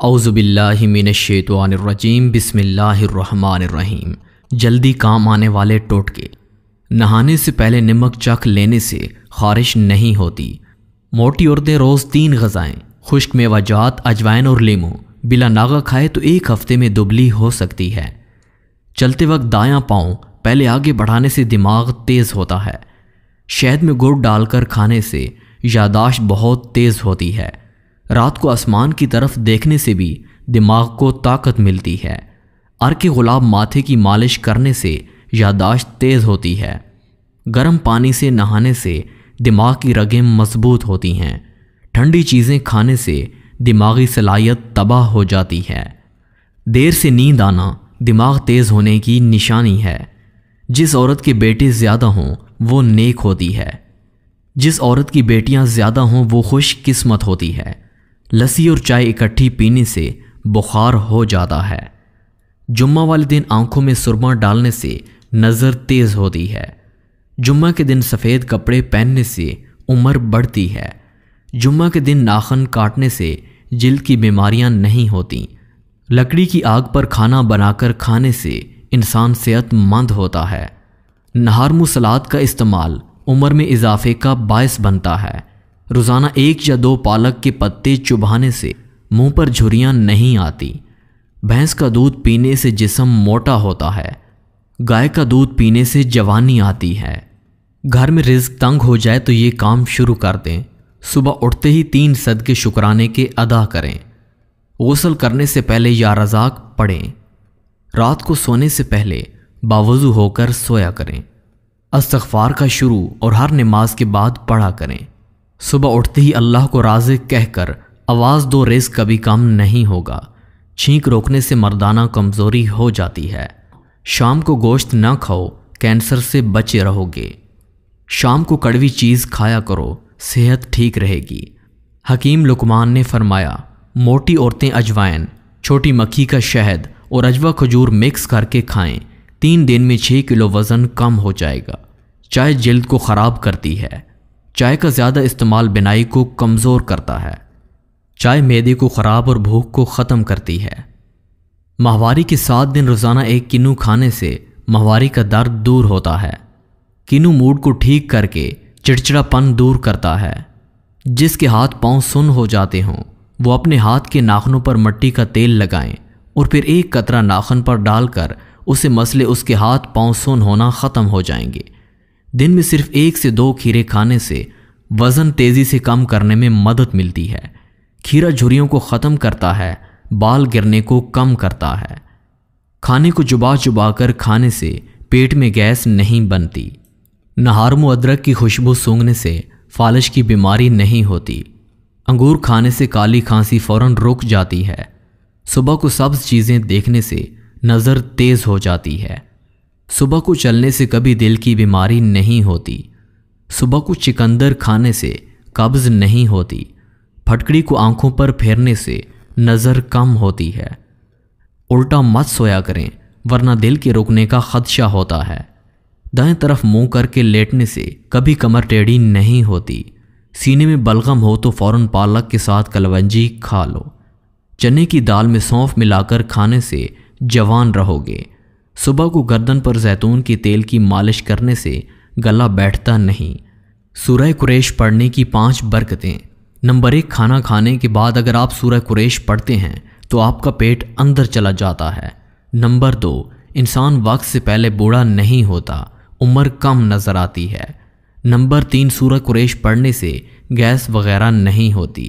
औज़बिल्लिमिनशैतवानरजीम बिस्मिल्लाहिर्रहमानिर्रहीम जल्दी काम आने वाले टोटके। नहाने से पहले नमक चख लेने से खारिश नहीं होती। मोटी औरतें रोज़ तीन गज़ाएँ। खुश्क मेवाजात अजवाइन और लीमू। बिला नागा खाए तो एक हफ़्ते में दुबली हो सकती है। चलते वक्त दायां पाँव पहले आगे बढ़ाने से दिमाग तेज़ होता है। शहद में गुड़ डालकर खाने से यादाश्त बहुत तेज़ होती है। रात को आसमान की तरफ़ देखने से भी दिमाग को ताकत मिलती है। अर के गुलाब माथे की मालिश करने से यादाश्त तेज़ होती है। गर्म पानी से नहाने से दिमाग की रगें मज़बूत होती हैं। ठंडी चीज़ें खाने से दिमागी सलाहियत तबाह हो जाती है। देर से नींद आना दिमाग तेज़ होने की निशानी है। जिस औरत के बेटे ज़्यादा हों, वो नेक होती है। जिस औरत की बेटियाँ ज़्यादा हों, वो खुश किस्मत होती है। लस्सी और चाय इकट्ठी पीने से बुखार हो जाता है। जुम्मा वाले दिन आँखों में सुरमा डालने से नज़र तेज़ होती है। जुम्मा के दिन सफ़ेद कपड़े पहनने से उम्र बढ़ती है। जुम्मा के दिन नाखन काटने से जिल्द की बीमारियाँ नहीं होती। लकड़ी की आग पर खाना बनाकर खाने से इंसान सेहतमंद होता है। नहार सलाद का इस्तेमाल उम्र में इजाफे का बायस बनता है। रोज़ाना एक या दो पालक के पत्ते चुभाने से मुँह पर झुरियाँ नहीं आती। भैंस का दूध पीने से जिसम मोटा होता है। गाय का दूध पीने से जवानी आती है। घर में रिज्क तंग हो जाए तो ये काम शुरू कर दें। सुबह उठते ही तीन सद के शुक्राने के अदा करें। गसल करने से पहले या रजाक पढ़ें। रात को सोने से पहले बावजू होकर सोया करें। अस्तगफार का शुरू और हर नमाज़ के बाद पढ़ा करें। सुबह उठते ही अल्लाह को राज कहकर आवाज़ दो रेस कभी कम नहीं होगा। छींक रोकने से मर्दाना कमज़ोरी हो जाती है। शाम को गोश्त न खाओ, कैंसर से बचे रहोगे। शाम को कड़वी चीज़ खाया करो, सेहत ठीक रहेगी। हकीम लुकमान ने फरमाया, मोटी औरतें अजवाइन, छोटी मक्खी का शहद और अजवा खजूर मिक्स करके खाएँ। तीन दिन में छः किलो वज़न कम हो जाएगा। चाय जल्द को ख़राब करती है। चाय का ज़्यादा इस्तेमाल बिनाई को कमज़ोर करता है। चाय मैदे को ख़राब और भूख को ख़त्म करती है। माहवारी के सात दिन रोज़ाना एक किन्नू खाने से माहवारी का दर्द दूर होता है। किन्नू मूड को ठीक करके चिड़चिड़ापन दूर करता है। जिसके हाथ पाँव सुन हो जाते हों, वो अपने हाथ के नाखनों पर मट्टी का तेल लगाएँ और फिर एक कतरा नाखन पर डालकर उसे मसले उसके हाथ पाँव सुन होना ख़त्म हो जाएँगे। दिन में सिर्फ़ एक से दो खीरे खाने से वज़न तेज़ी से कम करने में मदद मिलती है। खीरा झुरियों को ख़त्म करता है, बाल गिरने को कम करता है। खाने को चुबा चुबा कर खाने से पेट में गैस नहीं बनती। नहारमो अदरक की खुशबू सूंघने से फालिश की बीमारी नहीं होती। अंगूर खाने से काली खांसी फ़ौरन रुक जाती है। सुबह को सब्ज चीज़ें देखने से नज़र तेज़ हो जाती है। सुबह को चलने से कभी दिल की बीमारी नहीं होती। सुबह को चिकंदर खाने से कब्ज नहीं होती। फटकड़ी को आँखों पर फेरने से नज़र कम होती है। उल्टा मत सोया करें, वरना दिल के रुकने का खदशा होता है। दाएँ तरफ़ मुँह करके लेटने से कभी कमर टेढ़ी नहीं होती। सीने में बलगम हो तो फ़ौरन पालक के साथ कलवंजी खा लो। चने की दाल में सौंफ मिलाकर खाने से जवान रहोगे। सुबह को गर्दन पर जैतून के तेल की मालिश करने से गला बैठता नहीं। सूरह कुरेश पढ़ने की पाँच बरकतें। नंबर एक, खाना खाने के बाद अगर आप सूरह कुरेश पढ़ते हैं तो आपका पेट अंदर चला जाता है। नंबर दो, इंसान वक्त से पहले बूढ़ा नहीं होता, उम्र कम नज़र आती है। नंबर तीन, सूरह कुरेश पढ़ने से गैस वगैरह नहीं होती।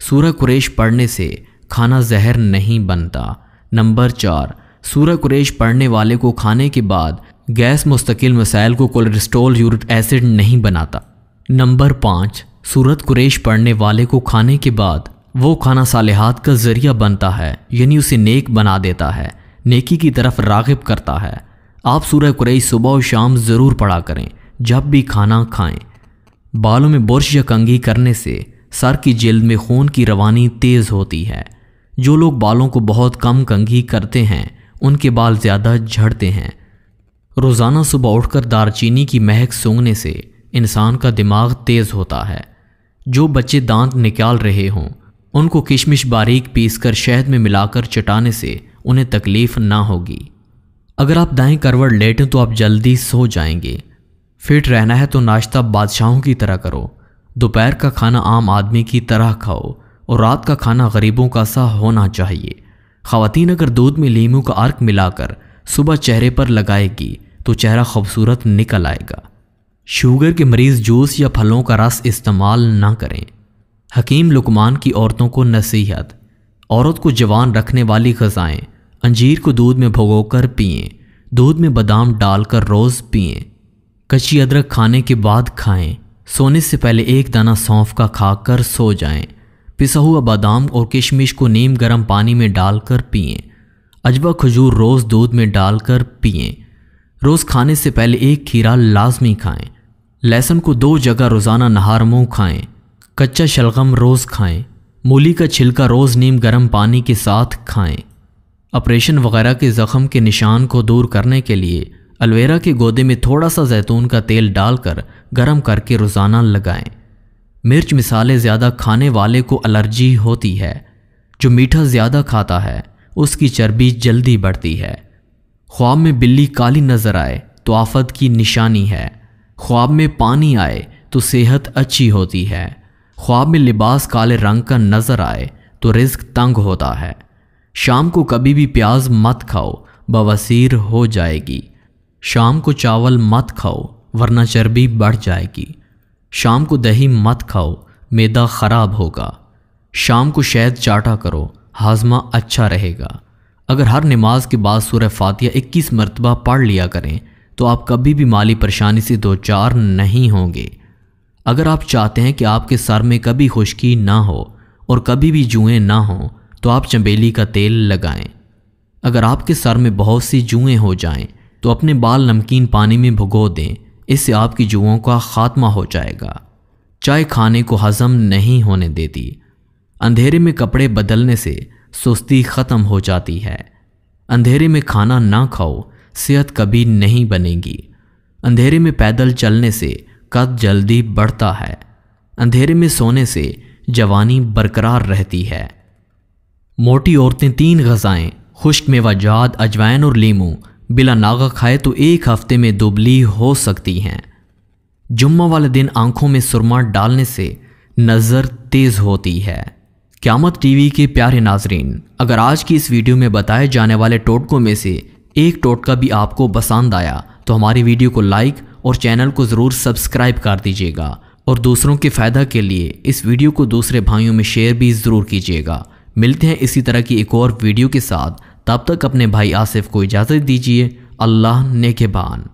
सूरह कुरेश पढ़ने से खाना जहर नहीं बनता। नंबर चार सूरह कुरेश पढ़ने वाले को खाने के बाद गैस मुस्तकिल मसाइल को कोलेस्ट्रोल यूरिक एसिड नहीं बनाता। नंबर पाँच, सूरत कुरेश पढ़ने वाले को खाने के बाद वो खाना सालिहात का ज़रिया बनता है, यानी उसे नेक बना देता है, नेकी की तरफ़ रागब करता है। आप सूरह कुरेश सुबह और शाम ज़रूर पढ़ा करें, जब भी खाना खाएँ। बालों में बुरश या कंगी करने से सर की जल्द में खून की रवानी तेज़ होती है। जो लोग बालों को बहुत कम कंघी करते हैं उनके बाल ज़्यादा झड़ते हैं। रोज़ाना सुबह उठकर दारचीनी की महक सूंघने से इंसान का दिमाग तेज़ होता है। जो बच्चे दांत निकाल रहे हों, उनको किशमिश बारीक पीसकर शहद में मिलाकर चटाने से उन्हें तकलीफ़ ना होगी। अगर आप दाएँ करवट लेटें तो आप जल्दी सो जाएँगे। फिट रहना है तो नाश्ता बादशाहों की तरह करो। दोपहर का खाना आम आदमी की तरह खाओ और रात का खाना गरीबों का सा होना चाहिए। खातन अगर दूध में लीमू का अर्क मिलाकर सुबह चेहरे पर लगाएगी तो चेहरा खूबसूरत निकल आएगा। शुगर के मरीज़ जूस या फलों का रस इस्तेमाल ना करें। हकीम लुकमान की औरतों को नसीहत। औरत को जवान रखने वाली गज़ाएँ, अंजीर को दूध में भगोकर पिए, दूध में बादाम डालकर रोज़ पिए, कच्ची अदरक खाने के बाद खाएँ, सोने से पहले एक दाना सौंफ का खाकर सो जाएँ। पिसा हुआ बादाम और किशमिश को नीम गर्म पानी में डालकर पिए। अजवा खजूर रोज़ दूध में डालकर पिए। रोज़ खाने से पहले एक खीरा लाजमी खाएँ। लहसुन को दो जगह रोज़ाना नहार मुँह खाएँ। कच्चा शलगम रोज़ खाएँ। मूली का छिलका रोज़ नीम गर्म पानी के साथ खाएँ। ऑपरेशन वगैरह के ज़ख़म के निशान को दूर करने के लिए अलवेरा के गोदे में थोड़ा सा जैतून का तेल डालकर गर्म करके रोज़ाना लगाएँ। मिर्च मिसाले ज़्यादा खाने वाले को एलर्जी होती है। जो मीठा ज़्यादा खाता है, उसकी चर्बी जल्दी बढ़ती है। ख्वाब में बिल्ली काली नज़र आए तो आफत की निशानी है। ख्वाब में पानी आए तो सेहत अच्छी होती है। ख्वाब में लिबास काले रंग का नज़र आए तो रिस्क तंग होता है। शाम को कभी भी प्याज मत खाओ, बवासीर हो जाएगी। शाम को चावल मत खाओ, वरना चर्बी बढ़ जाएगी। शाम को दही मत खाओ, मैदा ख़राब होगा। शाम को शहद चाटा करो, हाजमा अच्छा रहेगा। अगर हर नमाज़ के बाद सूर्य फातिया 21 मरतबा पढ़ लिया करें तो आप कभी भी माली परेशानी से दो चार नहीं होंगे। अगर आप चाहते हैं कि आपके सर में कभी खुश्की ना हो और कभी भी जुएँ ना हों तो आप चंबेली का तेल लगाएँ। अगर आपके सर में बहुत सी जुएँ हो जाएँ तो अपने बाल नमकीन पानी में भुगो दें। इससे आपकी जुओं का खात्मा हो जाएगा। चाय खाने को हजम नहीं होने देती। अंधेरे में कपड़े बदलने से सुस्ती ख़त्म हो जाती है। अंधेरे में खाना ना खाओ, सेहत कभी नहीं बनेगी। अंधेरे में पैदल चलने से कद जल्दी बढ़ता है। अंधेरे में सोने से जवानी बरकरार रहती है। मोटी औरतें तीन गज़ाएँ, खुश्क मेवाजात अजवाइन और लीमू बिला नागा खाए तो एक हफ़्ते में दुबली हो सकती हैं। जुम्मा वाले दिन आँखों में सुरमा डालने से नज़र तेज़ होती है। क्यामत टीवी के प्यारे नाजरीन, अगर आज की इस वीडियो में बताए जाने वाले टोटकों में से एक टोटका भी आपको पसंद आया तो हमारी वीडियो को लाइक और चैनल को ज़रूर सब्सक्राइब कर दीजिएगा। और दूसरों के फ़ायदा के लिए इस वीडियो को दूसरे भाइयों में शेयर भी ज़रूर कीजिएगा। मिलते हैं इसी तरह की एक और वीडियो के साथ। तब तक अपने भाई आसिफ को इजाज़त दीजिए। अल्लाह ने के बान